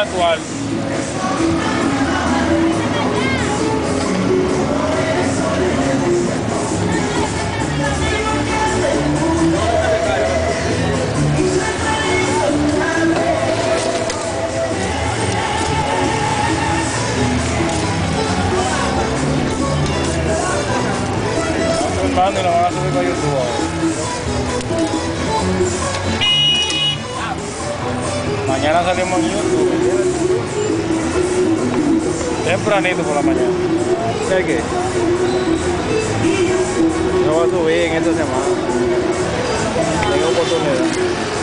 actual. filmando y lo van a subir para YouTube. Mañana salimos en YouTube. Tempranito por la mañana. ¿Sabes qué? Yo voy a subir en esta semana. Tengo oportunidad.